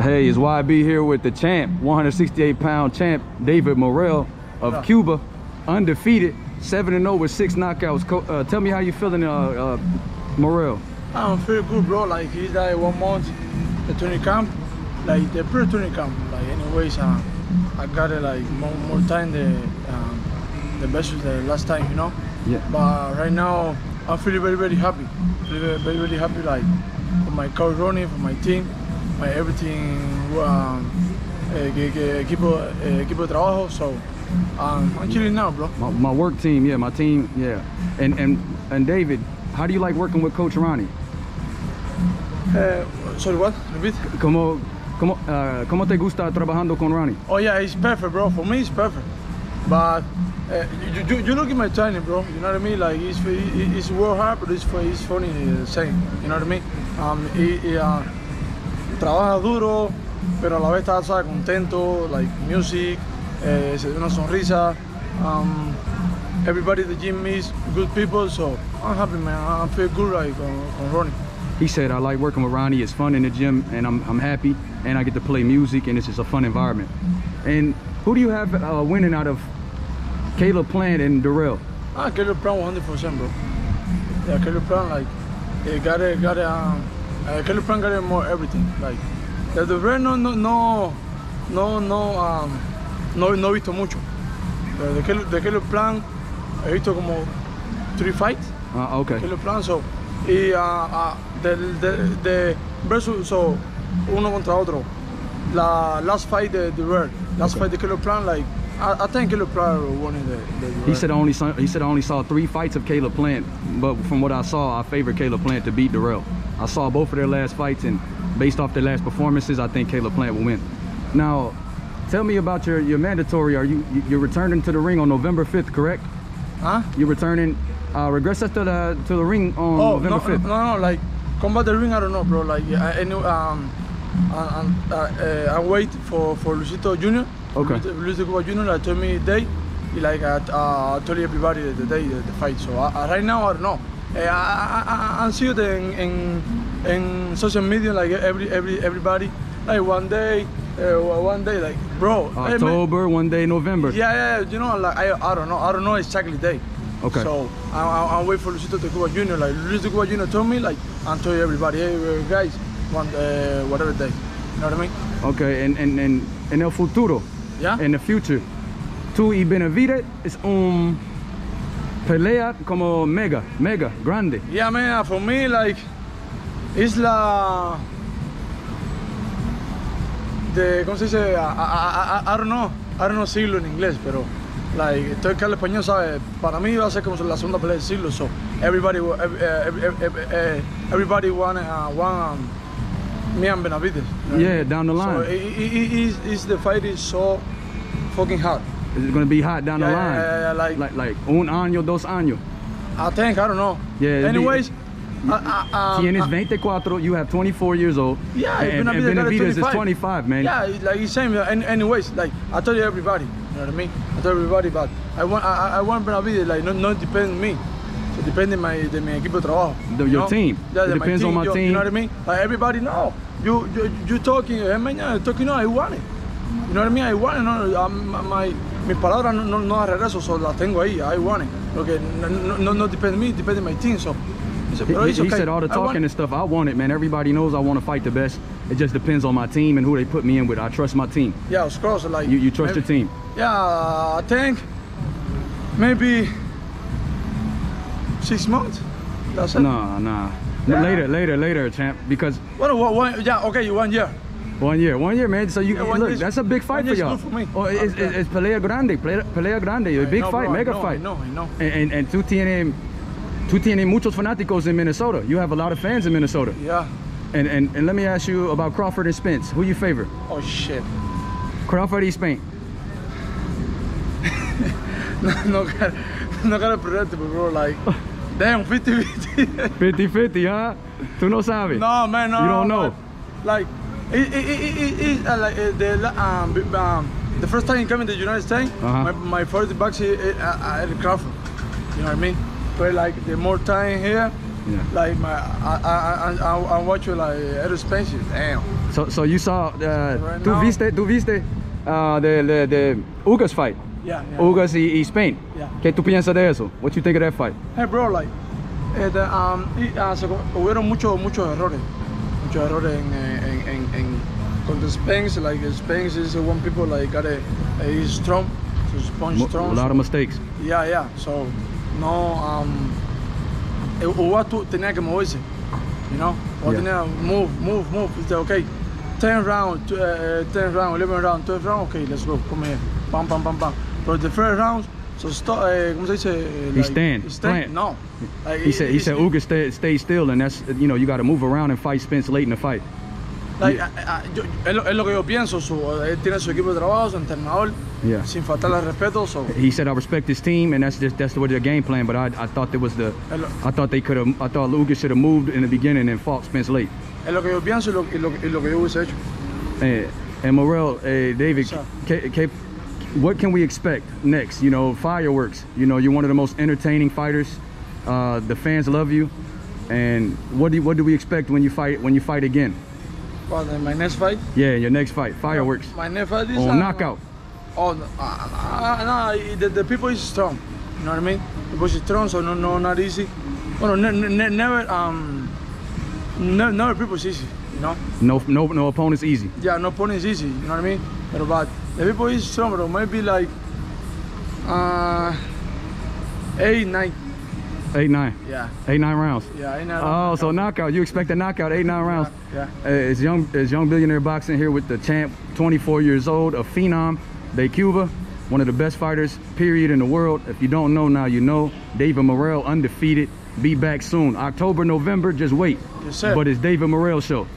Hey, it's YB here with the champ, 168 pound champ, David Morrell of Yeah. Cuba, undefeated, 7 and 0 with six knockouts. Uh, tell me how you feeling, uh, uh, Morrell. I'm feel good, bro. Like he's like one month the training camp, like the pre-training camp. Like anyways, uh, I got it like more, more time the um, the best was the last time, you know. Yeah. But right now, I'm feeling very very happy. Very very, very happy like for my coach Ronnie, for my team, my everything. Um, eh, equipo eh, equipo de trabajo. So um, I'm chilling now, bro. My, my work team, yeah, my team, yeah. And and and David, how do you like working with Coach Ronnie? Uh, sorry, what? Repeat. ¿Cómo, cómo, uh, ¿Cómo te gusta trabajando con Ronnie? Oh yeah, it's perfect, bro. For me, it's perfect. But uh, you, you, you look at my training, bro. You know what I mean? Like it's it- it's work hard, but it's it's funny the same. You know what I mean? Um, y, y, uh, trabaja duro, pero a la vez está ¿sabes? contento. Like music, eh, se una sonrisa. Um, everybody at the gym is good people, so I'm happy, man. I feel good like con, Ronnie. He said, I like working with Ronnie. It's fun in the gym, and I'm, I'm happy, and I get to play music, and it's just a fun environment. And who do you have uh, winning out of Caleb Plant and Dirrell? Ah, Caleb Plant 100%, bro. Yeah, Caleb Brown, like, he got it, got it, um, uh, Brown got more everything. Like, the, the Red no, no, no, no, no, um, no, no he visto mucho. De Caleb, de Caleb Brown, he visto como three fights. Uh, okay. Caleb Brown, so, y, uh, del, de, de, versus, so, uno contra otro. La last fight de, the Red, last Okay. fight de Caleb Brown, like, I, I think Caleb Brown won in the, the He said I only saw, he said I only saw three fights of Caleb Plant, but from what I saw, I favor Caleb Plant to beat Dirrell. I saw both of their last fights, and based off their last performances, I think Caleb Plant will win. Now, tell me about your your mandatory. Are you you- you're returning to the ring on November 5th, correct? Huh? You're returning. Uh, regresas to the to the ring on Oh November no, 5th. no, no, like combat the ring. I don't know, bro. Like I, I knew, um, I, I, uh, I wait for for Luisito Junior. Okay. Luisito, Luisito Cuba Junior. Like told me day. He like I uh, told everybody the day the, the fight. So I, I, right now I don't know. Uh, I, I, I, I see it in, in in social media like every every everybody like one day, uh, one day like bro. October, one day November. Yeah, yeah, you know, like I, I don't know, I don't know exactly day. Okay. So I, I, I wait for Luisito de Cuba Junior. Like Luisito Cuba Junior told me, like and told everybody, hey uh, guys, one uh, whatever day. You know what I mean? Okay, and and and en el futuro, Yeah. in the future, tú y Benavides es un pelea como mega, mega, grande. yeah, man. For me, like it's la de cómo se dice, I, I, I, I don't know, I don't know siglo en inglés, pero like estoy que el español sabe. Para mí va a ser como la segunda pelea del siglo. So everybody, eh, ev- eh, everybody want, uh, want um, and Benavidez. you know what I Yeah, down the line. So it, it, it is, is the fight is so fucking hard. It's gonna be hot down the line. yeah, yeah, yeah, like- like like un año, dos años. I think I don't know. Yeah, Anyways, I, um, Tienes I- 24, you have 24 years old. Yeah, and, and Benavidez got a Benavidez is 25. 25, man. Yeah, like he's saying. Any, anyways, like I told you everybody. You know what I mean? I told everybody, but I want I, I- want Benavidez like not not depend on me. So depende my de mi equipo de trabajo. The- you your know? team. Yeah, It my depends on my you, team. You know what I mean? Like everybody know. You you you talking, eh, mañana talking. No, I want it. You know what I mean? I want it. No, um, my mi palabra no no no regreso, so la tengo ahí. I want it. Okay, no no no, no depende on me, depende on my team. So. he said, He, he- okay. said all the talking and stuff. I want it, man. Everybody knows I want to fight the best. It just depends on my team and who they put me in with. I trust my team. Yeah, of course. Like You, you trust maybe- your team. Yeah, I think maybe six months. That's it. Nah, nah. Yeah. Later, later, later, champ. Because What, what, one, yeah, okay, one year. one year, one year, man. So you Yeah, look, that's a big fight for y'all. good for me. Oh, it's, Okay. it's, pelea grande, pelea, grande, a big No, fight, bro, I mega know, fight. I know, I know. And, and, and tú tienes, tú tienes muchos fanáticos in Minnesota. You have a lot of fans in Minnesota. Yeah. And, and, and let me ask you about Crawford and Spence. Who you favor? Oh shit. Crawford y Spence. no, no got, no got a predictable, bro. Like, damn, 50 50. 50-50, huh? Tú no sabes. no, man, no. You don't know. Like, it, it, it, it, it, uh, like uh, the um, um, the first time coming to the United States, Uh-huh. my, my first box uh, uh, at Crawford. You know what I mean? But like the more time here, Yeah. like my I I I, I, watch you like expensive. Damn. So, so you saw, uh, Right now- viste, tú viste uh, the, the, the Ugas fight, Yeah, yeah. Ugas y, y Spain. Yeah. ¿Qué tú piensas de eso? What you think of that fight? Hey, bro, like, eh, the, um, y, ah, se hubieron muchos muchos errores. Muchos errores en, eh, en, en, en con the Spence, like, Spence is one people, like, got a, a strong, so sponge strong. A lot of mistakes. Yeah, yeah. So, no, um, eh, Uwatu tenía que moverse, you know? O Yeah. tenía move, move, move. Dice, okay, 10 round, uh, 10 round, 11 round, 12 round, okay, let's go, come here. Bam, bam, bam, pam. But the first round, so stop, eh, ¿cómo se dice? Eh, He stand, he stand, plant. no. Like, He said, he said Ugas stay, stay still and that's, you know, you got to move around and fight Spence late in the fight. like, ah, ah, yo- es, lo, es lo que yo pienso, su, él tiene su equipo de trabajo, su entrenador, Yeah. sin faltarle al respeto, so, He said, I respect his team and that's just, that's the way their game plan, but I, I thought there was the, es lo, I thought they could have, I thought Ugas should have moved in the beginning and fought Spence late. es lo que yo pienso y lo, y lo, y lo que yo hubiese hecho. And, and Morrell, eh, David, Sir. ca- ca- what can we expect next? You know, fireworks. You know, you're one of the most entertaining fighters. Uh, the fans love you. And what do what do we expect when you fight when you fight again? Well, my next fight, Yeah, your next fight, fireworks my next fight is or uh, knockout. Oh, no, uh, uh, no, the, the people is strong. You know what I mean? The people is strong, so no, no, not easy. Well, no, ne, ne, never, um, ne, never people is easy. You know? No no no opponent's easy. Yeah, no opponent is easy. You know what I mean? But, but people is maybe like, uh, eight, nine. Eight nine, Yeah, eight nine rounds. yeah, eight, nine. Oh, so knockout. You expect a knockout, eight nine rounds. Yeah. Uh, it's young, it's young billionaire boxing here with the champ, 24 years old, a phenom, de Cuba, one of the best fighters, period, in the world. If you don't know now, you know. David Morrell, undefeated. Be back soon, October, November. Just wait. Yes, sir. But it's David Morrell show.